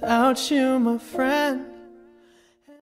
without you, my friend.